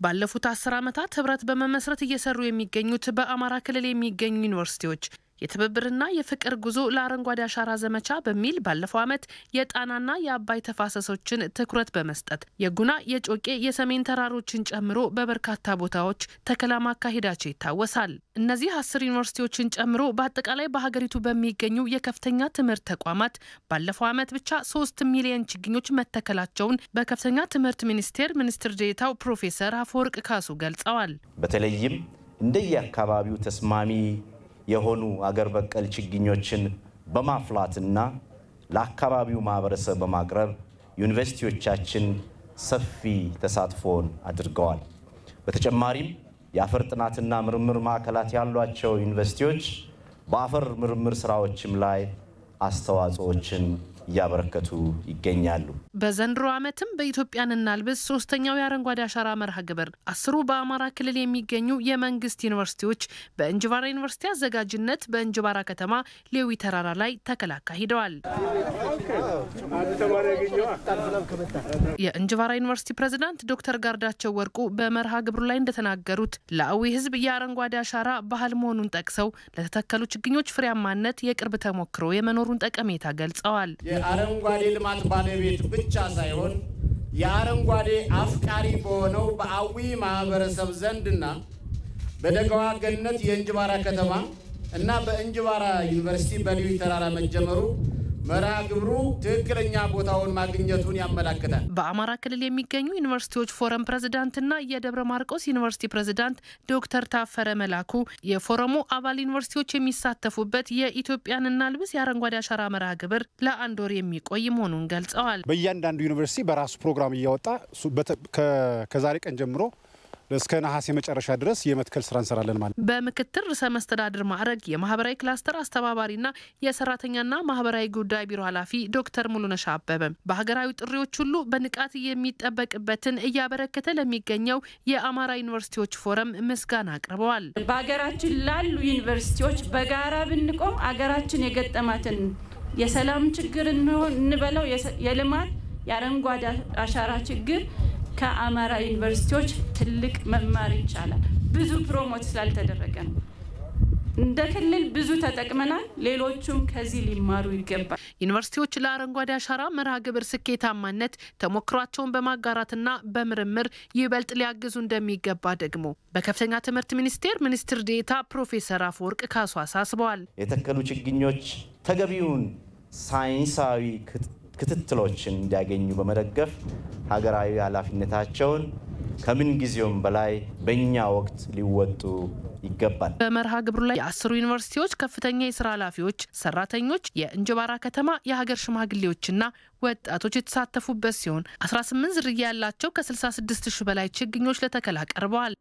ባለፉት አስር ዓመታት ህብረት በመመስረት እየሰሩ የሚገኙት በአማራ ክልል የሚገኙ ዩኒቨርሲቲዎች የትብብርና የፍቅር ጉዞ ለአረንጓዴ አሻራ ዘመቻ በሚል ባለፈው ዓመት የጣናና የአባይ ተፋሰሶችን ትኩረት በመስጠት የጉና፣ የጮቄ፣ የሰሜን ተራሮችን ጨምሮ በበርካታ ቦታዎች ተከላ ማካሄዳቸው ይታወሳል። እነዚህ አስር ዩኒቨርሲቲዎችን ጨምሮ በአጠቃላይ በሀገሪቱ በሚገኙ የከፍተኛ ትምህርት ተቋማት ባለፈው ዓመት ብቻ ሶስት ሚሊዮን ችግኞች መተከላቸውን በከፍተኛ ትምህርት ሚኒስቴር ሚኒስትር ዴኤታው ፕሮፌሰር አፈወርቅ ካሱ ገልጸዋል። በተለይም እንደየአካባቢው ተስማሚ የሆኑ አገር በቀል ችግኞችን በማፍላትና ለአካባቢው ማህበረሰብ በማቅረብ ዩኒቨርሲቲዎቻችን ሰፊ ተሳትፎን አድርገዋል። በተጨማሪም የአፈር ጥናትና ምርምር ማዕከላት ያሏቸው ዩኒቨርሲቲዎች በአፈር ምርምር ስራዎችም ላይ አስተዋጽኦችን እያበረከቱ ይገኛሉ። በዘንድሮ ዓመትም በኢትዮጵያን እናልብስ ሶስተኛው የአረንጓዴ አሻራ መርሃ ግብር አስሩ በአማራ ክልል የሚገኙ የመንግስት ዩኒቨርሲቲዎች በእንጅባራ ዩኒቨርሲቲ አዘጋጅነት በእንጅባራ ከተማ ሌዊ ተራራ ላይ ተከላ አካሂደዋል። የእንጅባራ ዩኒቨርሲቲ ፕሬዝዳንት ዶክተር ጋርዳቸው ወርቁ በመርሃ ግብሩ ላይ እንደተናገሩት ለአዊ ሕዝብ የአረንጓዴ አሻራ ባህል መሆኑን ጠቅሰው ለተተከሉ ችግኞች ፍሬያማነት የቅርብ ተሞክሮ የመኖሩን ጠቀሜታ ገልጸዋል። የአረንጓዴ ልማት ባለቤት ብቻ ሳይሆን የአረንጓዴ አፍቃሪ በሆነው በአዊ ማህበረሰብ ዘንድና በደጋዋ ገነት የእንጅባራ ከተማ እና በእንጅባራ ዩኒቨርሲቲ በልዩ ተራራ መጀመሩ መርሃ ግብሩ ትክክለኛ ቦታውን ማግኘቱን ያመላክታል። በአማራ ክልል የሚገኙ ዩኒቨርሲቲዎች ፎረም ፕሬዝዳንትና የደብረ ማርቆስ ዩኒቨርሲቲ ፕሬዝዳንት ዶክተር ታፈረ መላኩ የፎረሙ አባል ዩኒቨርሲቲዎች የሚሳተፉበት የኢትዮጵያን እናልብስ የአረንጓዴ አሻራ መርሃ ግብር ለአንድ ወር የሚቆይ መሆኑን ገልጸዋል። በእያንዳንዱ ዩኒቨርሲቲ በራሱ ፕሮግራም እያወጣ ከዛሬ ቀን ጀምሮ እስከ ነሐሴ መጨረሻ ድረስ የመትከል ስራ እንሰራለን ማለት ነው። በምክትል ርዕሰ መስተዳድር ማዕረግ የማህበራዊ ክላስተር አስተባባሪና የሰራተኛና ማህበራዊ ጉዳይ ቢሮ ኃላፊ ዶክተር ሙሉነሽ አበበ በሀገራዊ ጥሪዎች ሁሉ በንቃት የሚጠበቅበትን እያበረከተ ለሚገኘው የአማራ ዩኒቨርሲቲዎች ፎረም ምስጋና አቅርበዋል። በሀገራችን ላሉ ዩኒቨርሲቲዎች በጋራ ብንቆም አገራችን የገጠማትን የሰላም ችግር እንበለው የልማት የአረንጓዴ አሻራ ችግር ከአማራ ዩኒቨርሲቲዎች ትልቅ መማር ይቻላል። ብዙ ፕሮሞት ስላልተደረገ ነው። እንደ ክልል ብዙ ተጠቅመናል። ሌሎቹም ከዚህ ሊማሩ ይገባል። ዩኒቨርሲቲዎች ለአረንጓዴ አሻራ መርሃ ግብር ስኬታማነት ተሞክሯቸውን በማጋራትና በምርምር ይበልጥ ሊያግዙ እንደሚገባ ደግሞ በከፍተኛ ትምህርት ሚኒስቴር ሚኒስትር ዴኤታ ፕሮፌሰር አፈወርቅ ካሱ አሳስበዋል። የተከሉ ችግኞች ተገቢውን ሳይንሳዊ ክትትሎችን እንዲያገኙ በመደገፍ ሀገራዊ ኃላፊነታቸውን ከምን ጊዜውም በላይ በእኛ ወቅት ሊወጡ ይገባል። በመርሃ ግብሩ ላይ የአስሩ ዩኒቨርሲቲዎች ከፍተኛ የስራ ኃላፊዎች፣ ሰራተኞች፣ የእንጅባራ ከተማ የሀገር ሽማግሌዎችና ወጣቶች የተሳተፉበት ሲሆን 18 ዝርያ ያላቸው ከ66 ሺህ በላይ ችግኞች ለተከላ ቀርበዋል።